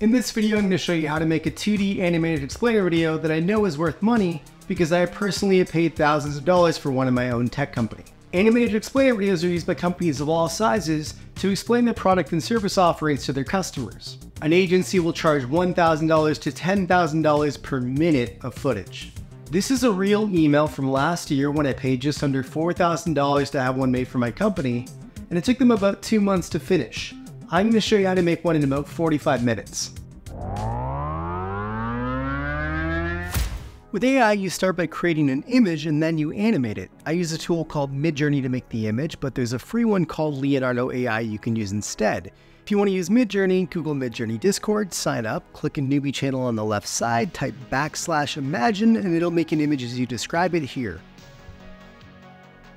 In this video, I'm going to show you how to make a 2D animated explainer video that I know is worth money because I personally have paid thousands of dollars for one in my own tech company. Animated explainer videos are used by companies of all sizes to explain their product and service offerings to their customers. An agency will charge $1,000 to $10,000 per minute of footage. This is a real email from last year when I paid just under $4,000 to have one made for my company, and it took them about two months to finish. I'm going to show you how to make one in about 45 minutes. With AI, you start by creating an image and then you animate it. I use a tool called Midjourney to make the image, but there's a free one called Leonardo AI you can use instead. If you want to use Midjourney, Google Midjourney Discord, sign up, click a newbie channel on the left side, type backslash imagine, and it'll make an image as you describe it here.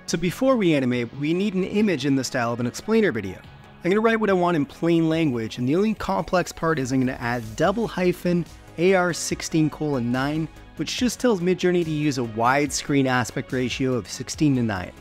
So before we animate, we need an image in the style of an explainer video. I'm going to write what I want in plain language, and the only complex part is I'm going to add double hyphen AR16 colon 9 which just tells Midjourney to use a widescreen aspect ratio of 16 to 9.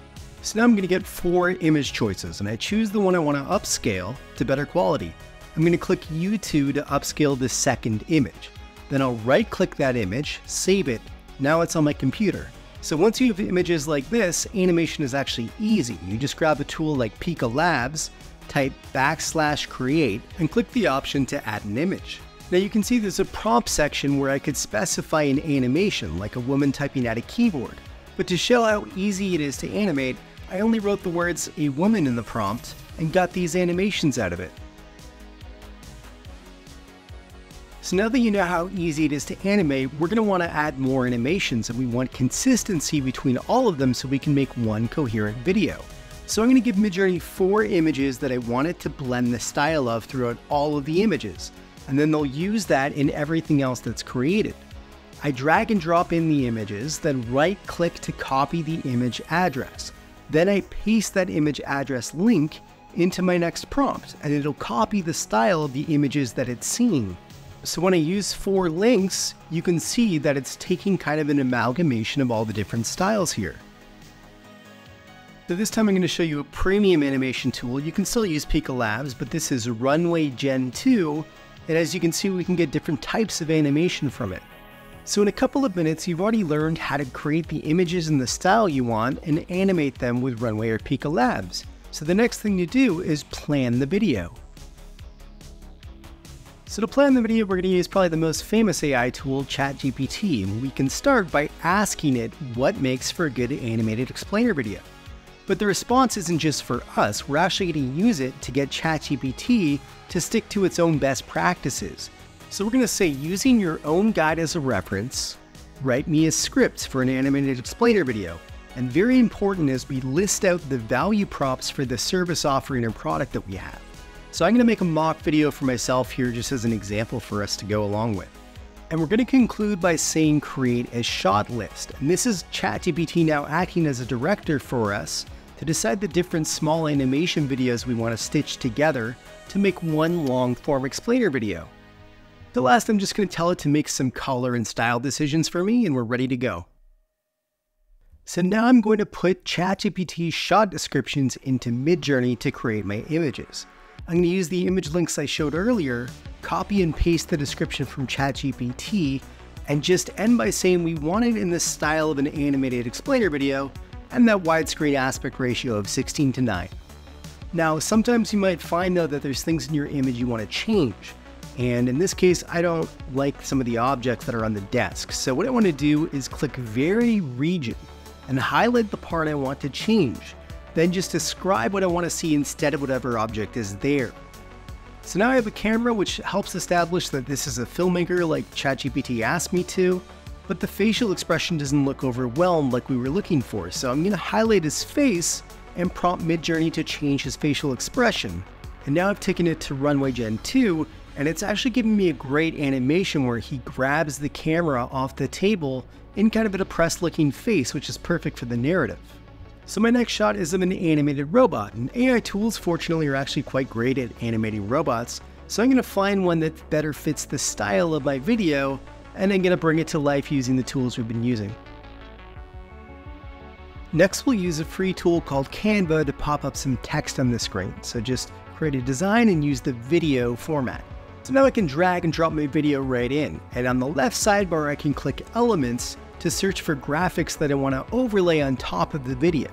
So now I'm going to get four image choices, and I choose the one I want to upscale to better quality. I'm going to click U2 to upscale the second image. Then I'll right click that image, save it, now it's on my computer. So once you have images like this, animation is actually easy. You just grab a tool like Pika Labs, type backslash create, and click the option to add an image. Now you can see there's a prompt section where I could specify an animation, like a woman typing at a keyboard. But to show how easy it is to animate, I only wrote the words a woman in the prompt and got these animations out of it. So now that you know how easy it is to animate, we're going to want to add more animations and we want consistency between all of them so we can make one coherent video. So I'm going to give Midjourney four images that I want it to blend the style of throughout all of the images and then they'll use that in everything else that's created. I drag and drop in the images, then right click to copy the image address. Then I paste that image address link into my next prompt, and it'll copy the style of the images that it's seeing. So when I use four links, you can see that it's taking kind of an amalgamation of all the different styles here. So this time I'm going to show you a premium animation tool. You can still use Pika Labs, but this is Runway Gen 2, and as you can see, we can get different types of animation from it. So in a couple of minutes, you've already learned how to create the images in the style you want and animate them with Runway or Pika Labs. So the next thing to do is plan the video. So to plan the video, we're going to use probably the most famous AI tool, ChatGPT. We can start by asking it what makes for a good animated explainer video. But the response isn't just for us, we're actually going to use it to get ChatGPT to stick to its own best practices. So we're going to say using your own guide as a reference, write me a script for an animated explainer video. And very important is we list out the value props for the service offering or product that we have. So I'm going to make a mock video for myself here just as an example for us to go along with. And we're going to conclude by saying create a shot list. And this is ChatGPT now acting as a director for us to decide the different small animation videos we want to stitch together to make one long form explainer video. The last I'm just going to tell it to make some color and style decisions for me and we're ready to go. So now I'm going to put ChatGPT shot descriptions into Midjourney to create my images. I'm going to use the image links I showed earlier, copy and paste the description from ChatGPT, and just end by saying we want it in the style of an animated explainer video, and that widescreen aspect ratio of 16 to 9. Now, sometimes you might find though that there's things in your image you want to change. And in this case, I don't like some of the objects that are on the desk. So what I want to do is click Vary Region and highlight the part I want to change. Then just describe what I want to see instead of whatever object is there. So now I have a camera which helps establish that this is a filmmaker like ChatGPT asked me to, but the facial expression doesn't look overwhelmed like we were looking for. So I'm going to highlight his face and prompt Midjourney to change his facial expression. And now I've taken it to Runway Gen 2, and it's actually giving me a great animation where he grabs the camera off the table in kind of a depressed looking face, which is perfect for the narrative. So my next shot is of an animated robot, and AI tools fortunately are actually quite great at animating robots, so I'm going to find one that better fits the style of my video, and I'm going to bring it to life using the tools we've been using. Next, we'll use a free tool called Canva to pop up some text on the screen. So just create a design and use the video format. So now I can drag and drop my video right in, and on the left sidebar I can click Elements to search for graphics that I want to overlay on top of the video.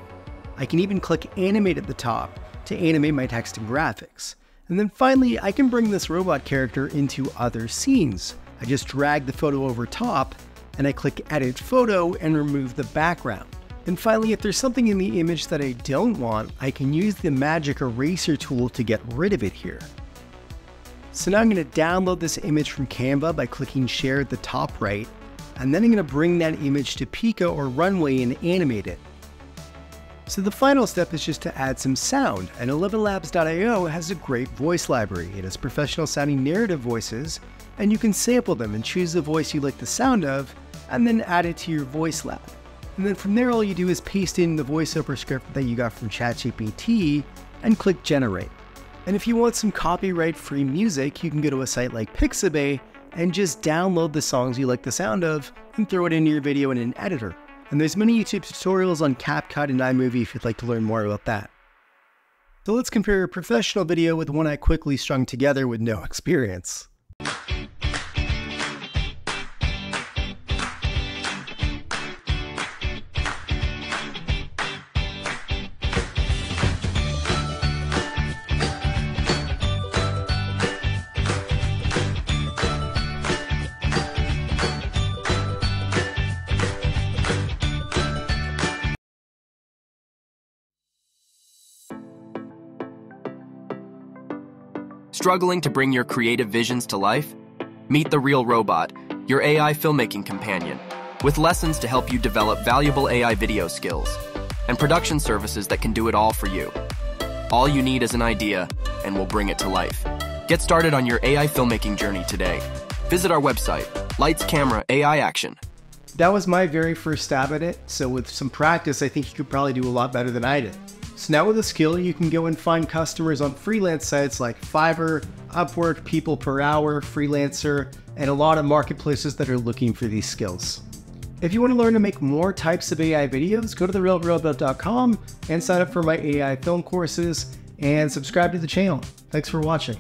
I can even click Animate at the top to animate my text and graphics. And then finally, I can bring this robot character into other scenes. I just drag the photo over top, and I click Edit Photo and remove the background. And finally, if there's something in the image that I don't want, I can use the Magic Eraser tool to get rid of it here. So now I'm going to download this image from Canva by clicking Share at the top right, and then I'm going to bring that image to Pika or Runway and animate it. So the final step is just to add some sound, and ElevenLabs.io has a great voice library. It has professional sounding narrative voices, and you can sample them and choose the voice you like the sound of, and then add it to your voice lab. And then from there all you do is paste in the voiceover script that you got from ChatGPT and click generate. And if you want some copyright free music, you can go to a site like Pixabay and just download the songs you like the sound of and throw it into your video in an editor. And there's many YouTube tutorials on CapCut and iMovie if you'd like to learn more about that. So let's compare a professional video with one I quickly strung together with no experience. Struggling to bring your creative visions to life? Meet The Reel Robot, your AI filmmaking companion, with lessons to help you develop valuable AI video skills and production services that can do it all for you. All you need is an idea, and we'll bring it to life. Get started on your AI filmmaking journey today. Visit our website, Lights Camera AI Action. That was my very first stab at it, so with some practice, I think you could probably do a lot better than I did. So now with a skill, you can go and find customers on freelance sites like Fiverr, Upwork, People Per Hour, Freelancer, and a lot of marketplaces that are looking for these skills. If you want to learn to make more types of AI videos, go to thereelrobot.com and sign up for my AI film courses and subscribe to the channel. Thanks for watching.